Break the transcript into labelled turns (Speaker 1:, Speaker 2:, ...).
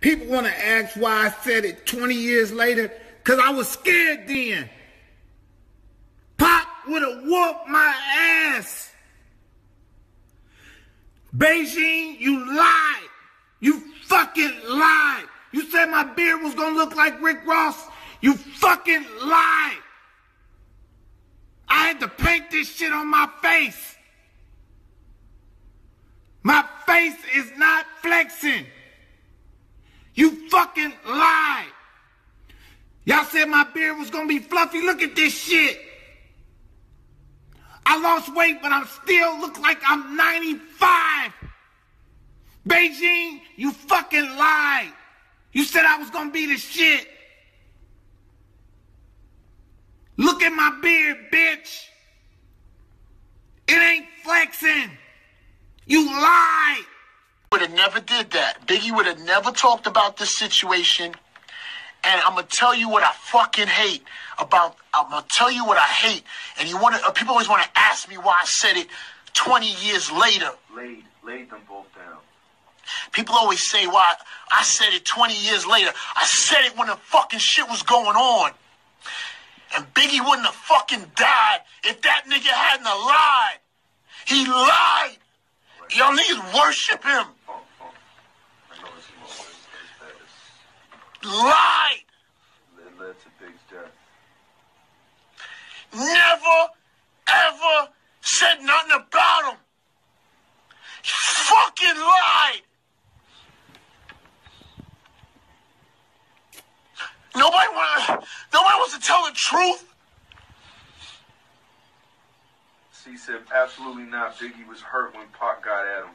Speaker 1: People want to ask why I said it 20 years later, because I was scared then. Pop would have whooped my ass. Beijing, you lied. You fucking lied. You said my beard was gonna look like Rick Ross. You fucking lied. I had to paint this shit on my face. My face is not flexing. Fucking lied. Y'all said my beard was gonna be fluffy. Look at this shit. I lost weight, but I'm still look like I'm 95. Beijing, you fucking lied. You said I was gonna be the shit. Look at my beard, bitch. It ain't flexing. You lied.
Speaker 2: Would have never did that. Biggie would have never talked about this situation. And I'm gonna tell you what I fucking hate about. I'm gonna tell you what I hate. And you want to? Uh, people always want to ask me why I said it 20 years later.
Speaker 3: Laid, laid them both down.
Speaker 2: People always say why I said it 20 years later. I said it when the fucking shit was going on. And Biggie wouldn't have fucking died if that nigga hadn't lied. He lied. Y'all niggas worship him.
Speaker 3: Led to Big's death.
Speaker 2: Never, ever said nothing about him. He fucking lied. Nobody want nobody wants to tell the truth.
Speaker 3: C said, absolutely not. Biggie was hurt when Pac got at him.